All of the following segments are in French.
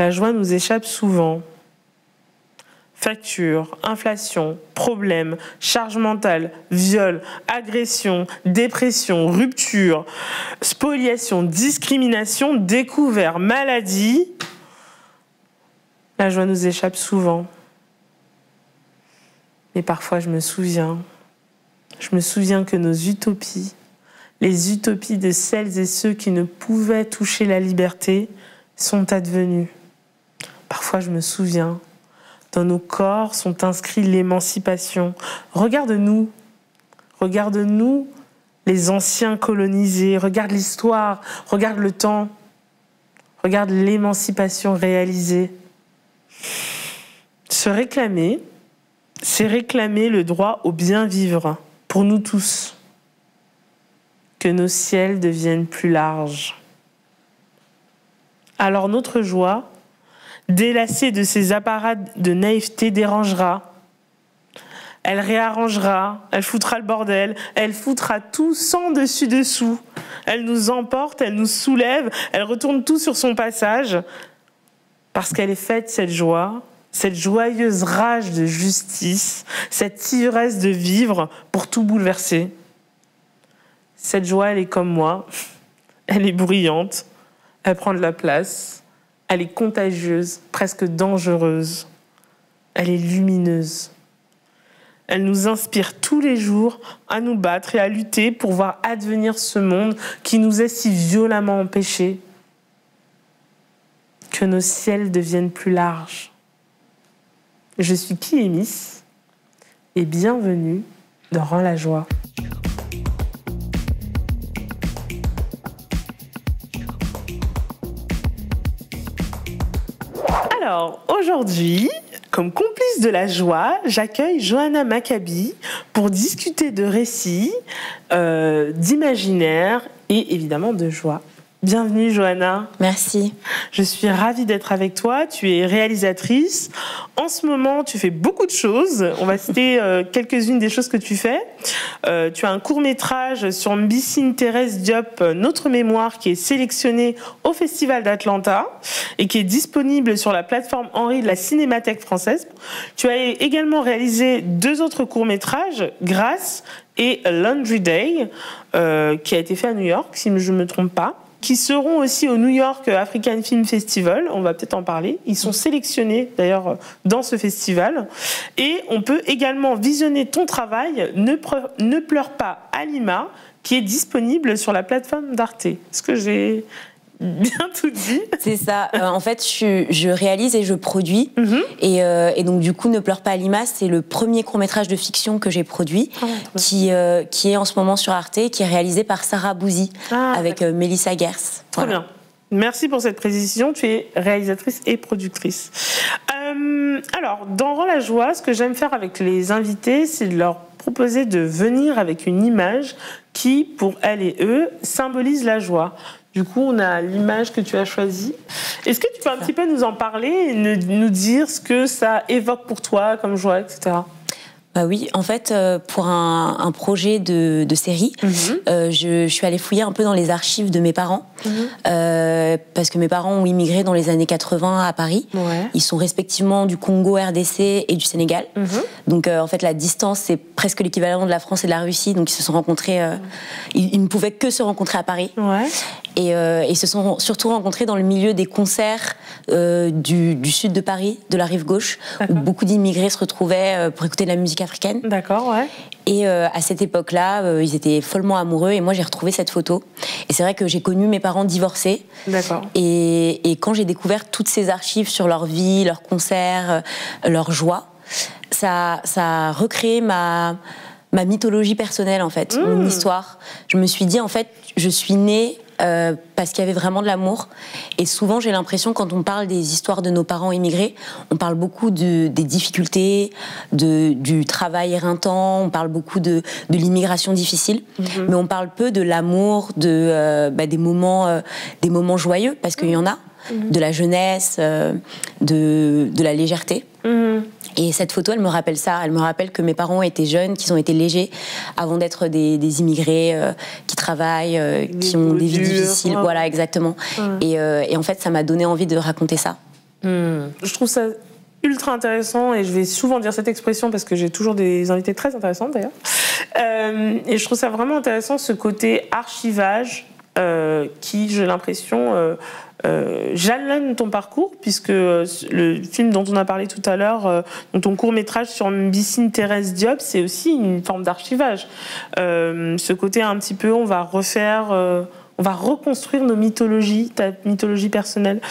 La joie nous échappe souvent. Facture, inflation, problèmes, charge mentale, viol, agression, dépression, rupture, spoliation, discrimination, découvert, maladie. La joie nous échappe souvent. Mais parfois je me souviens, je me souviens que nos utopies, les utopies de celles et ceux qui ne pouvaient toucher la liberté, sont advenues. Parfois je me souviens dans nos corps sont inscrits l'émancipation. Regarde-nous, regarde-nous, les anciens colonisés, regarde l'histoire, regarde le temps, regarde l'émancipation réalisée. Se réclamer, c'est réclamer le droit au bien vivre pour nous tous. Que nos ciels deviennent plus larges. Alors notre joie, délassée de ses apparats de naïveté, dérangera. Elle réarrangera, elle foutra le bordel, elle foutra tout sans dessus-dessous. Elle nous emporte, elle nous soulève, elle retourne tout sur son passage. Parce qu'elle est faite, cette joie, cette joyeuse rage de justice, cette ivresse de vivre pour tout bouleverser. Cette joie, elle est comme moi, elle est bruyante, elle prend de la place, elle est contagieuse, presque dangereuse. Elle est lumineuse. Elle nous inspire tous les jours à nous battre et à lutter pour voir advenir ce monde qui nous est si violemment empêché. Que nos ciels deviennent plus larges. Je suis Kiemis et bienvenue dans la joie. Alors, aujourd'hui, comme complice de la joie, j'accueille Johanna Maccabi pour discuter de récits, euh, d'imaginaire et évidemment de joie. Bienvenue Johanna. Merci. Je suis ravie d'être avec toi. Tu es réalisatrice. En ce moment, tu fais beaucoup de choses. On va citer euh, quelques-unes des choses que tu fais. Euh, tu as un court métrage sur Mbissine Thérèse Diop, Notre mémoire, qui est sélectionné au Festival d'Atlanta et qui est disponible sur la plateforme Henri de la Cinémathèque française. Tu as également réalisé deux autres courts métrages, Grâce et Laundry Day, euh, qui a été fait à New York, si je ne me trompe pas qui seront aussi au New York African Film Festival. On va peut-être en parler. Ils sont sélectionnés d'ailleurs dans ce festival. Et on peut également visionner ton travail Ne, pleure pas Alima qui est disponible sur la plateforme d'Arte. Est-ce que j'ai bien tout dit. C'est ça. Euh, en fait, je, réalise et je produis. Mhm. Euh, et, donc, du coup, Ne pleure pas Alima, c'est le premier court-métrage de fiction que j'ai produit, ah qui, euh, qui est en ce moment sur Arte, qui est réalisé par Sarah Bouzy, ah, avec Melissa Gers. Très bien. Merci pour cette précision. Tu es réalisatrice et productrice. alors, dans Rend la joie, ce que j'aime faire avec les invités, c'est de leur proposer de venir avec une image qui, pour elles et eux, symbolise la joie. Du coup, on a l'image que tu as choisie. Est-ce que tu peux un petit peu nous en parler et nous dire ce que ça évoque pour toi comme joie, etc. Bah oui, en fait, euh, pour un, projet de, série, mhm. euh, je, suis allée fouiller un peu dans les archives de mes parents, mhm. euh, parce que mes parents ont immigré dans les années 80 à Paris. Ils sont respectivement du Congo, RDC et du Sénégal. Mhm. Donc, en fait, la distance, c'est presque l'équivalent de la France et de la Russie. Donc, ils se sont rencontrés, ils, ne pouvaient que se rencontrer à Paris. Et ils se sont surtout rencontrés dans le milieu des concerts du, du, sud de Paris, de la rive gauche, où beaucoup d'immigrés se retrouvaient pour écouter de la musique africaine. D'accord, ouais. Et euh, à cette époque-là, euh, ils étaient follement amoureux et moi j'ai retrouvé cette photo. Et c'est vrai que j'ai connu mes parents divorcés. D'accord. Et, quand j'ai découvert toutes ces archives sur leur vie, leurs concerts, euh, leur joie, ça, ça a recréé ma, ma mythologie personnelle en fait, mon mmh. histoire. Je me suis dit en fait, je suis née euh, parce qu'il y avait vraiment de l'amour. Et souvent, j'ai l'impression, quand on parle des histoires de nos parents immigrés, on parle beaucoup de, des difficultés, de, du travail éreintant, on parle beaucoup de, de l'immigration difficile, mhm. mais on parle peu de l'amour, de, euh, bah, des, moments, euh, des moments joyeux, parce qu'il y en a, mhm. de la jeunesse, de, de la légèreté. Mhm. Et cette photo, elle me rappelle ça. Elle me rappelle que mes parents étaient jeunes, qu'ils ont été légers avant d'être des, immigrés euh, qui travaillent, euh, qui ont des vies difficiles. Voilà, exactement. Euh, et, en fait, ça m'a donné envie de raconter ça. Hmm. Je trouve ça ultra intéressant et je vais souvent dire cette expression parce que j'ai toujours des invités très intéressants d'ailleurs. Euh, et je trouve ça vraiment intéressant ce côté archivage euh, qui, j'ai l'impression, euh, euh, jalonne ton parcours puisque le film dont on a parlé tout à l'heure, dont ton court métrage sur Mbissine Thérèse Diop, c'est aussi une forme d'archivage. ce côté un petit peu, on va refaire on va reconstruire nos mythologies, ta mythologie personnelle.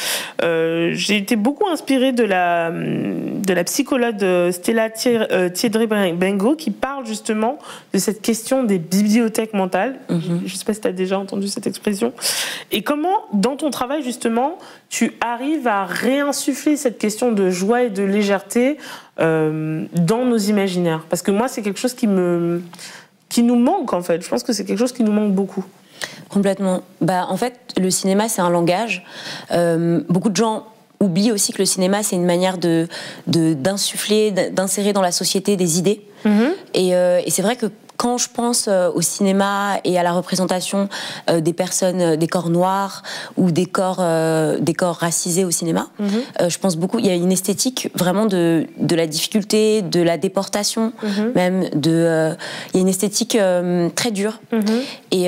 Euh, j'ai été beaucoup inspirée de la, de la psychologue Stella Thiedry-Bengo qui parle justement de cette question des bibliothèques mentales. Mhm. Je ne sais pas si tu as déjà entendu cette expression. Et comment, dans ton travail justement, tu arrives à réinsuffler cette question de joie et de légèreté euh, dans nos imaginaires? Parce que moi, c'est quelque chose qui me qui nous manque en fait. Je pense que c'est quelque chose qui nous manque beaucoup. Complètement. Bah, en fait, le cinéma, c'est un langage. Euh, beaucoup de gens oublient aussi que le cinéma, c'est une manière de d'insuffler, d'insérer dans la société des idées. Mm-hmm. Et, euh, et c'est vrai que quand je pense euh, au cinéma et à la représentation euh, des personnes, euh, des corps noirs ou des corps, des corps racisés au cinéma, mhm. je pense beaucoup. Il y a une esthétique vraiment de, de la difficulté, de la déportation, mhm. même de. il y a une esthétique très dure. Mhm. Et,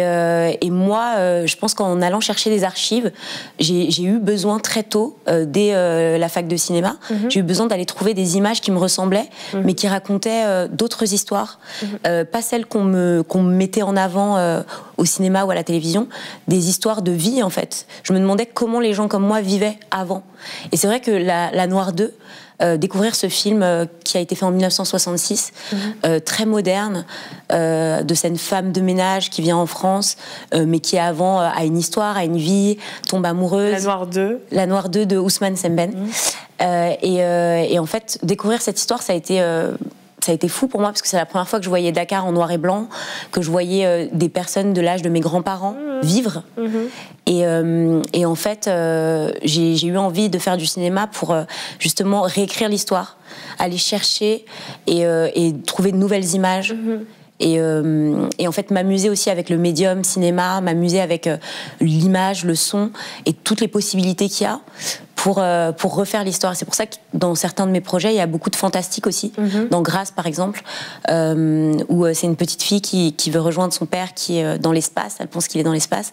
et, moi, je pense qu'en allant chercher des archives, j'ai eu besoin très tôt, dès la fac de cinéma, j'ai eu besoin d'aller trouver des images qui me ressemblaient, mais qui racontaient d'autres histoires, pas celles qu'on me, qu'on mettait en avant euh, au cinéma ou à la télévision, des histoires de vie en fait. Je me demandais comment les gens comme moi vivaient avant. Et c'est vrai que la, la Noire 2, euh, découvrir ce film euh, qui a été fait en 1966, mhm. très moderne, de cette femme de ménage qui vient en France, mais qui avant a une histoire, a une vie, tombe amoureuse. La Noire 2. La Noire 2 de Ousmane Semben. Mhm. Et, et, en fait, découvrir cette histoire, ça a été ça a été fou pour moi parce que c'est la première fois que je voyais Dakar en noir et blanc, que je voyais euh, des personnes de l'âge de mes grands-parents mmh. vivre. Mmh. Et, euh, et, en fait, euh, j'ai eu envie de faire du cinéma pour justement réécrire l'histoire, aller chercher et, et, trouver de nouvelles images. Mmh. Et, et, en fait m'amuser aussi avec le médium cinéma, m'amuser avec l'image, le son et toutes les possibilités qu'il y a pour, euh, pour refaire l'histoire. C'est pour ça que dans certains de mes projets, il y a beaucoup de fantastique aussi. Mhm. Dans Grâce, par exemple, euh, où euh, c'est une petite fille qui, qui, veut rejoindre son père qui est dans l'espace. Elle pense qu'il est dans l'espace.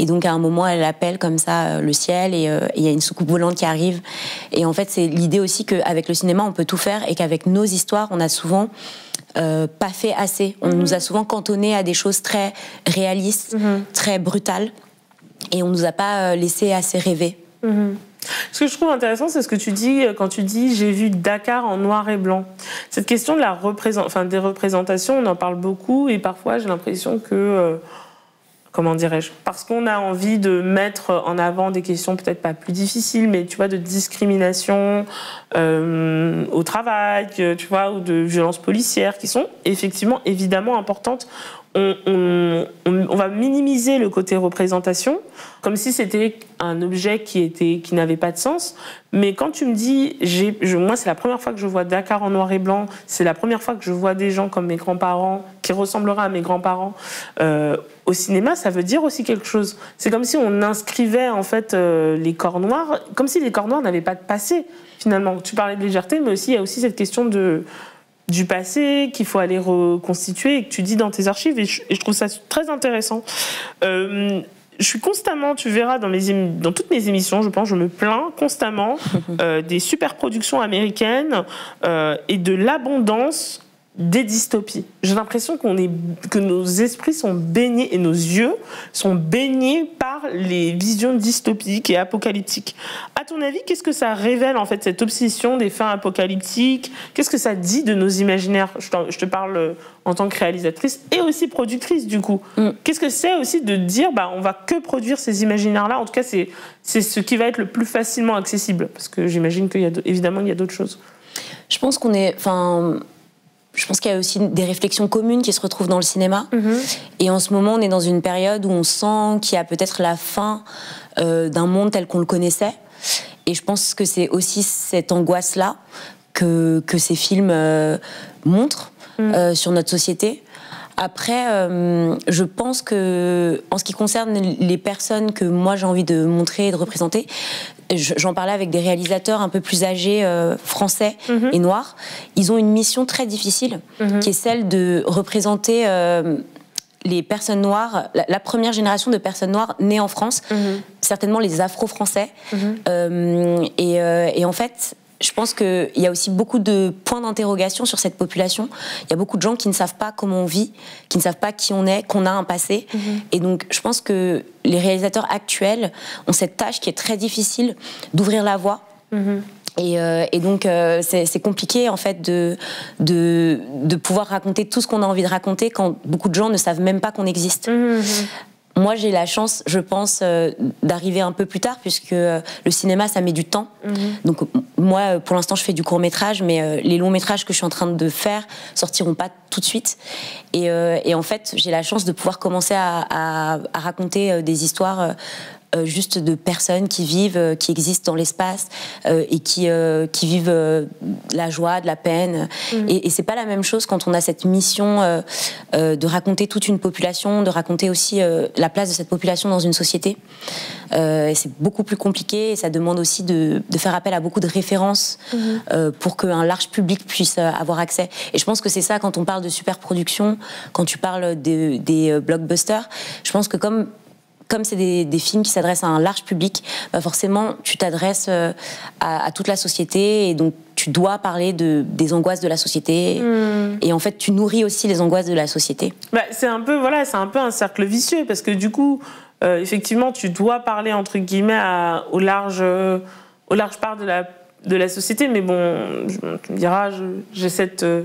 Et donc, à un moment, elle appelle comme ça le ciel et il y a une soucoupe volante qui arrive. Et en fait, c'est l'idée aussi qu'avec le cinéma, on peut tout faire et qu'avec nos histoires, on a souvent pas fait assez. On mhm. nous a souvent cantonné à des choses très réalistes, mhm. très brutales. Et on nous a pas laissé assez rêver. Ce que je trouve intéressant, c'est ce que tu dis euh, quand tu dis j'ai vu Dakar en noir et blanc. Cette question de la enfin, des représentations, on en parle beaucoup et parfois j'ai l'impression que euh, comment dirais-je Parce qu'on a envie de mettre en avant des questions peut-être pas plus difficiles, mais tu vois, de discrimination euh, au travail, tu vois, ou de violences policières, qui sont effectivement évidemment importantes on, va minimiser le côté représentation, comme si c'était un objet qui était qui n'avait pas de sens. Mais quand tu me dis, j'ai, moi c'est la première fois que je vois Dakar en noir et blanc, c'est la première fois que je vois des gens comme mes grands-parents qui ressembleraient à mes grands-parents euh, au cinéma, ça veut dire aussi quelque chose. C'est comme si on inscrivait en fait euh, les corps noirs, comme si les corps noirs n'avaient pas de passé finalement. Tu parlais de légèreté, mais aussi il y a aussi cette question de du passé qu'il faut aller reconstituer et que tu dis dans tes archives et je, trouve ça très intéressant. Euh, je suis constamment, tu verras dans, mes, dans toutes mes émissions, je pense, je me plains constamment euh, des super productions américaines euh, et de l'abondance des dystopies. J'ai l'impression qu'on est, que nos esprits sont baignés et nos yeux sont baignés par les visions dystopiques et apocalyptiques. À ton avis, qu'est-ce que ça révèle en fait cette obsession des fins apocalyptiques? Qu'est-ce que ça dit de nos imaginaires? Je, te parle euh, en tant que réalisatrice et aussi productrice du coup. Mm. Qu'est-ce que c'est aussi de dire bah on va que produire ces imaginaires-là? En tout cas, c'est c'est ce qui va être le plus facilement accessible parce que j'imagine qu'il y a évidemment il y a d'autres choses. Je pense qu'on est, enfin je pense qu'il y a aussi des réflexions communes qui se retrouvent dans le cinéma. Mhm. Et en ce moment, on est dans une période où on sent qu'il y a peut-être la fin euh, d'un monde tel qu'on le connaissait. Et je pense que c'est aussi cette angoisse-là que, que ces films euh, montrent mhm. euh, sur notre société. Après, euh, je pense que en ce qui concerne les personnes que moi j'ai envie de montrer et de représenter, j'en parlais avec des réalisateurs un peu plus âgés euh, français mhm. et noirs. Ils ont une mission très difficile, mhm. qui est celle de représenter euh, les personnes noires, la, première génération de personnes noires nées en France, mhm. certainement les Afro-Français. et, et, en fait, je pense qu'il y a aussi beaucoup de points d'interrogation sur cette population. Il y a beaucoup de gens qui ne savent pas comment on vit, qui ne savent pas qui on est, qu'on a un passé. Mhm. Et donc, je pense que les réalisateurs actuels ont cette tâche qui est très difficile d'ouvrir la voie. Mhm. Euh, et, donc, euh, c'est compliqué, en fait, de, de, de, pouvoir raconter tout ce qu'on a envie de raconter quand beaucoup de gens ne savent même pas qu'on existe. Mhm. Moi, j'ai la chance, je pense, euh, d'arriver un peu plus tard, puisque euh, le cinéma, ça met du temps. Mhm. Donc, moi, pour l'instant, je fais du court métrage, mais euh, les longs métrages que je suis en train de faire sortiront pas tout de suite. Et, et en fait, j'ai la chance de pouvoir commencer à, à, à raconter des histoires euh, juste de personnes qui vivent, euh, qui existent dans l'espace euh, et qui, qui vivent la joie, de la peine. Mm. Et, et c'est pas la même chose quand on a cette mission de raconter toute une population, de raconter aussi la place de cette population dans une société. c'est beaucoup plus compliqué et ça demande aussi de, de faire appel à beaucoup de références mm-hmm. pour qu'un large public puisse avoir accès. Et je pense que c'est ça quand on parle de super production, quand tu parles de, des blockbusters. Je pense que comme comme c'est des, films qui s'adressent à un large public, bah forcément, tu t'adresses euh, à, toute la société et donc tu dois parler de, des angoisses de la société. Hmm. Et en fait, tu nourris aussi les angoisses de la société. Bah, c'est un peu voilà, c'est un peu un cercle vicieux parce que du coup, euh, effectivement, tu dois parler entre guillemets au large, au large part de la de la société. Mais bon, tu me diras, j'ai cette euh,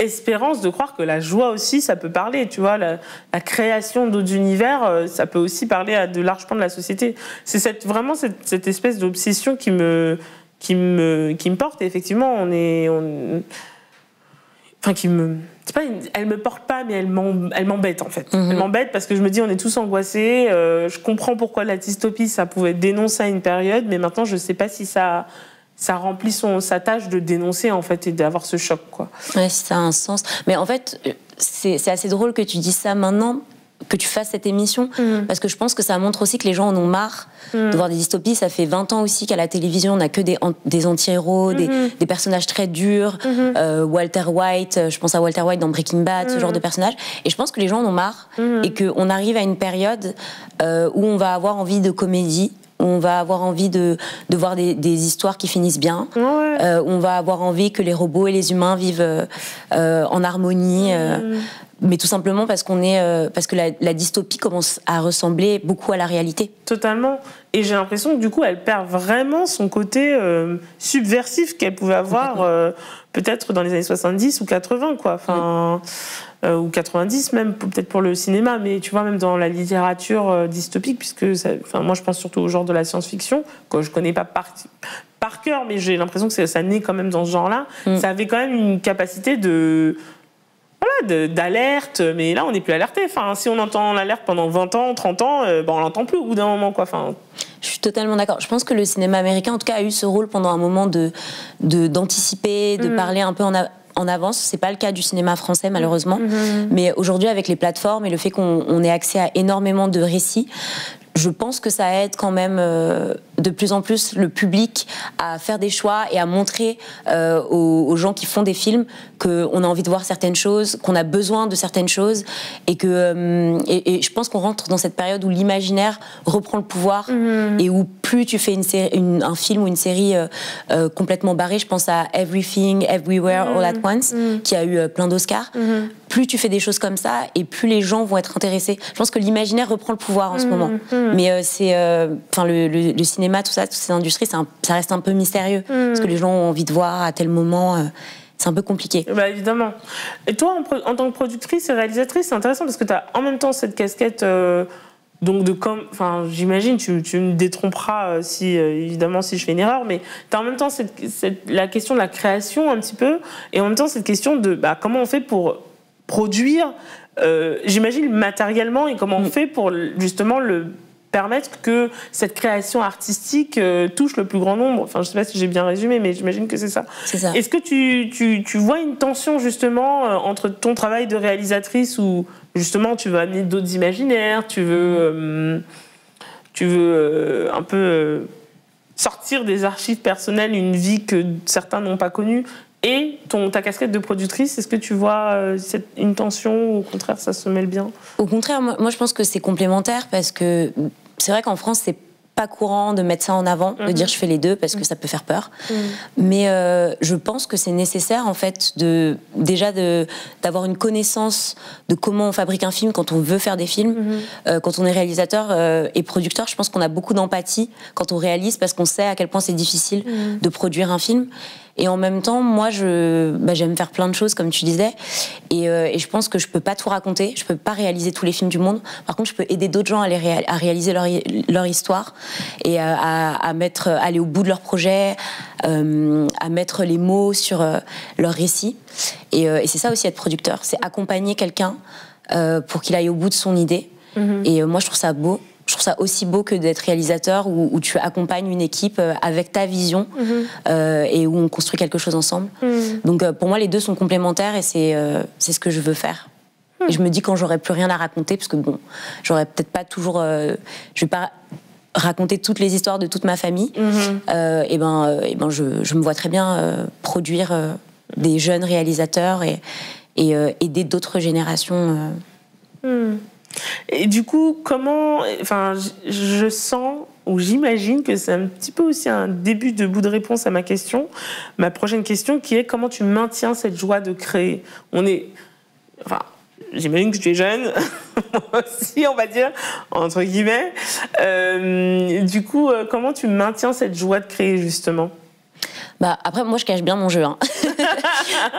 espérance de croire que la joie aussi, ça peut parler, tu vois, la, création d'autres univers, euh, ça peut aussi parler à de large pans de la société. C'est cette, vraiment cette, espèce d'obsession qui me, qui, me, qui me porte. Et effectivement, on est... On, enfin, qui me... Pas elle me porte pas, mais elle m'embête en fait. Elle mhm. m'embête parce que je me dis on est tous angoissés. Euh, je comprends pourquoi la dystopie ça pouvait dénoncer à une période, mais maintenant je sais pas si ça ça remplit son, sa tâche de dénoncer en fait et d'avoir ce choc quoi. Ouais, ça a un sens. Mais en fait, c'est assez drôle que tu dises ça maintenant que tu fasses cette émission mm. parce que je pense que ça montre aussi que les gens en ont marre mm. de voir des dystopies. Ça fait 20 ans aussi qu'à la télévision, on n'a que des, des anti-héros, des, mm-hmm. des, personnages très durs. Mm-hmm. Euh, Walter White, euh, je pense à Walter White dans Breaking Bad, ce genre mm. de personnage. Et je pense que les gens en ont marre mm-hmm. et qu'on arrive à une période euh, où on va avoir envie de comédie, on va avoir envie de, de voir des, des, histoires qui finissent bien, euh, on va avoir envie que les robots et les humains vivent euh, en harmonie. Euh, mais tout simplement parce qu'on est parce que la, la, dystopie commence à ressembler beaucoup à la réalité. Totalement. Et j'ai l'impression que du coup, elle perd vraiment son côté subversif qu'elle pouvait avoir peut-être dans les années 70 ou 80, quoi. Enfin. Euh, ou 90 même, peut-être pour le cinéma, mais tu vois, même dans la littérature euh, dystopique, puisque ça, enfin, moi je pense surtout au genre de la science-fiction, que je connais pas par, par cœur, mais j'ai l'impression que ça naît quand même dans ce genre-là. Mm. Ça avait quand même une capacité de d'alerte, mais là on n'est plus alerté. Enfin, si on entend l'alerte pendant 20 ans, 30 ans, euh, ben, on l'entend plus au bout d'un moment. Quoi. Enfin, je suis totalement d'accord. Je pense que le cinéma américain, en tout cas, a eu ce rôle pendant un moment de d'anticiper, de, mm. parler un peu en, en avance. C'est pas le cas du cinéma français malheureusement. Mm-hmm. Mais aujourd'hui, avec les plateformes et le fait qu'on ait accès à énormément de récits, je pense que ça aide quand même euh, de plus en plus le public à faire des choix et à montrer euh, aux, gens qui font des films qu'on a envie de voir certaines choses, qu'on a besoin de certaines choses, et que euh, et, je pense qu'on rentre dans cette période où l'imaginaire reprend le pouvoir mm-hmm. et où plus tu fais une série, un film ou une série complètement barrée, je pense à Everything, Everywhere, All at. Once, mm-hmm. qui a eu plein d'Oscars. Plus tu fais des choses comme ça, et plus les gens vont être intéressés. Je pense que l'imaginaire reprend le pouvoir en ce moment. Mais euh, c'est, euh, enfin, le, cinéma, tout ça, toutes ces industries, ça reste un peu mystérieux hmm. parce que les gens ont envie de voir à tel moment. Euh, c'est un peu compliqué. Bah, évidemment. Et toi, en, tant que productrice et réalisatrice, c'est intéressant parce que tu as en même temps cette casquette. donc de comme, enfin, j'imagine, tu, tu, me détromperas si évidemment si je fais une erreur, mais tu as en même temps cette, la question de la création un petit peu, et en même temps cette question de bah, comment on fait pour produire euh, j'imagine matériellement et comment on mm. fait pour justement le permettre que cette création artistique euh, touche le plus grand nombre. Enfin, je sais pas si j'ai bien résumé, mais j'imagine que c'est ça. C'est ça. Est-ce que tu, tu, tu, vois une tension justement euh, entre ton travail de réalisatrice où justement tu veux amener d'autres imaginaires, tu veux, euh, tu veux un peu sortir des archives personnelles une vie que certains n'ont pas connue et ton, ta casquette de productrice, est-ce que tu vois euh, cette, une tension ou au contraire ça se mêle bien? Au contraire, moi, moi je pense que c'est complémentaire parce que c'est vrai qu'en France c'est pas courant de mettre ça en avant, de dire mhm. je fais les deux parce que mhm. ça peut faire peur. Mhm. Mais euh, je pense que c'est nécessaire en fait de déjà de d'avoir une connaissance de comment on fabrique un film quand on veut faire des films. Euh, quand on est réalisateur euh, et producteur, je pense qu'on a beaucoup d'empathie quand on réalise parce qu'on sait à quel point c'est difficile de produire un film. Et en même temps, moi, je, bah, j'aime faire plein de choses, comme tu disais. Et, euh, et, je pense que je peux pas tout raconter. Je peux pas réaliser tous les films du monde. Par contre, je peux aider d'autres gens à, les à réaliser leur, leur, histoire et à, à, mettre, aller au bout de leur projet, euh, à mettre les mots sur euh, leur récit. Et, euh, et c'est ça aussi être producteur. C'est accompagner quelqu'un euh, pour qu'il aille au bout de son idée. Mm-hmm. Et moi, je trouve ça beau je trouve ça aussi beau que d'être réalisateur où, tu accompagnes une équipe euh, avec ta vision mhm. euh, et où on construit quelque chose ensemble. Mhm. Donc euh, pour moi, les deux sont complémentaires et c'est c'est ce que je veux faire. Mhm. Et je me dis quand j'aurai plus rien à raconter, parce que bon, j'aurais peut-être pas toujours, je vais pas raconter toutes les histoires de toute ma famille. et ben, et ben, je, je, me vois très bien produire des jeunes réalisateurs et, et aider d'autres générations. Et du coup, comment. Enfin, je sens ou j'imagine que c'est un petit peu aussi un début de bout de réponse à ma question. Ma prochaine question qui est comment tu maintiens cette joie de créer? On est. Enfin, j'imagine que tu es jeune, aussi, on va dire, entre guillemets. Euh, du coup, euh, comment tu maintiens cette joie de créer, justement? Bah après moi je cache bien mon jeu, hein.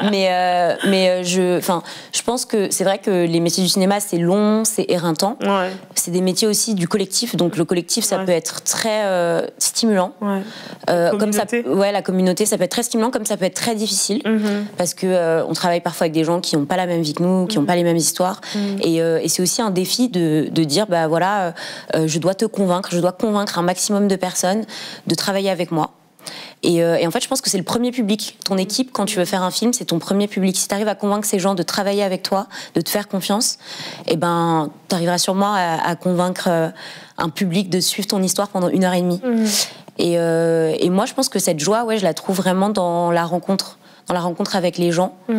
mais euh, mais euh, je, enfin je pense que c'est vrai que les métiers du cinéma c'est long, c'est éreintant. Ouais. C'est des métiers aussi du collectif, donc le collectif ça peut être très euh, stimulant. Ouais. Euh, comme ça, ouais la communauté ça peut être très stimulant, comme ça peut être très difficile mm-hmm. parce que on travaille parfois avec des gens qui n'ont pas la même vie que nous, qui n'ont mm-hmm. pas les mêmes histoires, mm-hmm. et, et c'est aussi un défi de, de dire bah voilà je dois te convaincre, je dois convaincre un maximum de personnes de travailler avec moi. Euh, et, en fait, je pense que c'est le premier public. Ton équipe, quand tu veux faire un film, c'est ton premier public. Si tu arrives à convaincre ces gens de travailler avec toi, de te faire confiance, eh ben, tu arriveras sûrement à, à, convaincre euh, un public de suivre ton histoire pendant une heure et demie. Mmh. Et, euh, et, moi, je pense que cette joie, ouais, je la trouve vraiment dans la rencontre dans la rencontre avec les gens, mmh.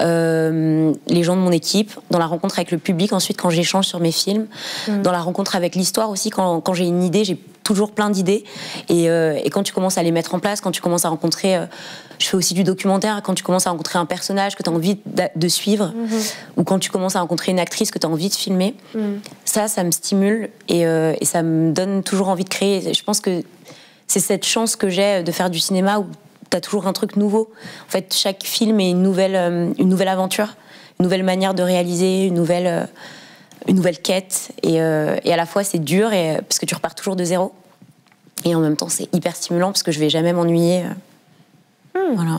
euh, les gens de mon équipe, dans la rencontre avec le public ensuite quand j'échange sur mes films, mmh. dans la rencontre avec l'histoire aussi quand, quand j'ai une idée, j'ai toujours plein d'idées. Et, euh, et, quand tu commences à les mettre en place, quand tu commences à rencontrer, euh, je fais aussi du documentaire, quand tu commences à rencontrer un personnage que tu as envie de, suivre, mhm. ou quand tu commences à rencontrer une actrice que tu as envie de filmer, mhm. ça, ça me stimule et, euh, et, ça me donne toujours envie de créer. Je pense que c'est cette chance que j'ai de faire du cinéma où tu as toujours un truc nouveau. En fait, chaque film est une nouvelle, une nouvelle aventure, une nouvelle manière de réaliser, une nouvelle une nouvelle quête. Et, euh, et à la fois, c'est dur et, parce que tu repars toujours de zéro. Et en même temps, c'est hyper stimulant parce que je vais jamais m'ennuyer. Hmm. Voilà.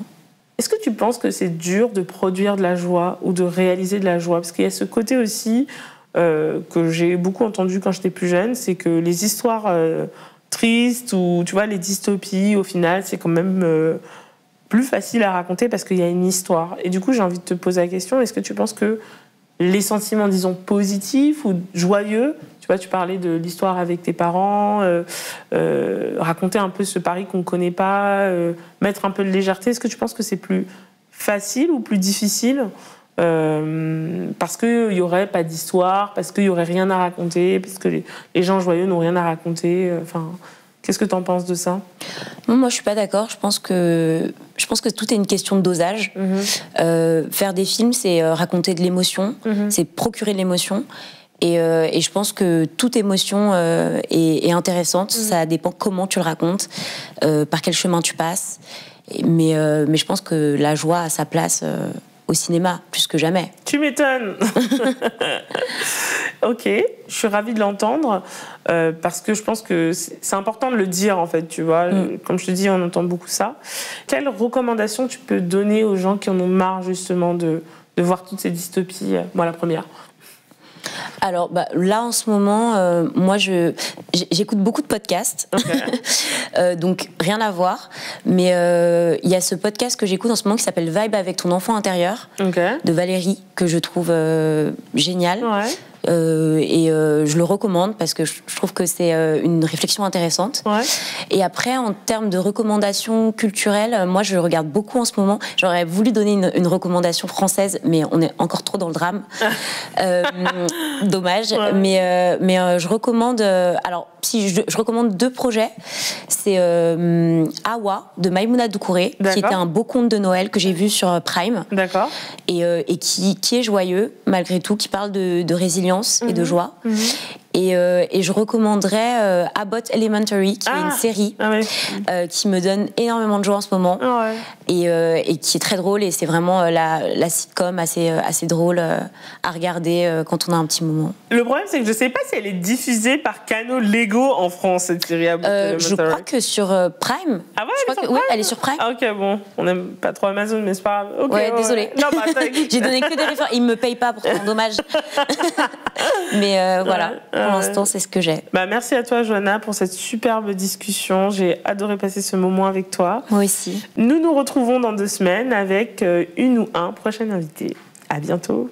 Est-ce que tu penses que c'est dur de produire de la joie ou de réaliser de la joie? Parce qu'il y a ce côté aussi euh, que j'ai beaucoup entendu quand j'étais plus jeune, c'est que les histoires euh, tristes ou tu vois les dystopies, au final, c'est quand même plus facile à raconter parce qu'il y a une histoire. Et du coup, j'ai envie de te poser la question est-ce que tu penses que les sentiments, disons, positifs ou joyeux. Tu vois, tu parlais de l'histoire avec tes parents, euh, euh, raconter un peu ce Paris qu'on ne connaît pas, euh, mettre un peu de légèreté. Est-ce que tu penses que c'est plus facile ou plus difficile parce qu'il n'y aurait pas d'histoire, parce qu'il n'y aurait rien à raconter, parce que les, gens joyeux n'ont rien à raconter. Enfin, Qu'est-ce que tu en penses de ça? Moi, je suis pas d'accord. Je pense que je pense que tout est une question de dosage. Mhm. Euh, faire des films, c'est euh, raconter de l'émotion, mhm. c'est procurer de l'émotion. Et, euh, et, je pense que toute émotion est, intéressante. Mhm. Ça dépend comment tu le racontes, par quel chemin tu passes. Mais, mais je pense que la joie a sa place au cinéma, plus que jamais. Tu m'étonnes Ok, je suis ravie de l'entendre euh, parce que je pense que c'est important de le dire en fait, tu vois. Mm. Comme je te dis, on entend beaucoup ça. Quelles recommandations tu peux donner aux gens qui en ont marre justement de, de voir toutes ces dystopies? Moi, la première. Alors bah, là en ce moment, euh, moi je j'écoute beaucoup de podcasts, euh, donc rien à voir. Mais euh, il y a ce podcast que j'écoute en ce moment qui s'appelle Vibe avec ton enfant intérieur de Valérie que je trouve génial. Ouais. Euh, et euh, je le recommande parce que je, trouve que c'est euh, une réflexion intéressante. Ouais. Et après, en termes de recommandations culturelles, moi je regarde beaucoup en ce moment. J'aurais voulu donner une, une, recommandation française, mais on est encore trop dans le drame. dommage. Mais, mais je recommande. alors, si je, je, recommande deux projets, c'est Awa de Maïmouna Doucouré, qui était un beau conte de Noël que j'ai vu sur Prime. D'accord. Et, et qui, qui, est joyeux malgré tout, qui parle de, de résilience et de mhm. joie. Euh, et, je recommanderais euh, Abbott Elementary, qui est une ah. série ah euh, qui me donne énormément de joie en ce moment ah et, qui est très drôle. Et c'est vraiment la, sitcom assez, assez drôle à regarder quand on a un petit moment. Le problème, c'est que je ne sais pas si elle est diffusée par canaux légaux en France, cette série Abbott Je crois que sur Prime. Ah ouais, elle, est sur Prime elle est sur Prime. Ah, ok, bon. On n'aime pas trop Amazon, mais c'est pas grave. ouais, désolé. Bah, J'ai donné que des références. Ils ne me payent pas pour ton dommage. mais voilà. Pour l'instant, c'est ce que j'ai. Bah, merci à toi, Joanna, pour cette superbe discussion. J'ai adoré passer ce moment avec toi. Moi aussi. Nous nous retrouvons dans deux semaines avec euh, une ou un prochain invité. À bientôt.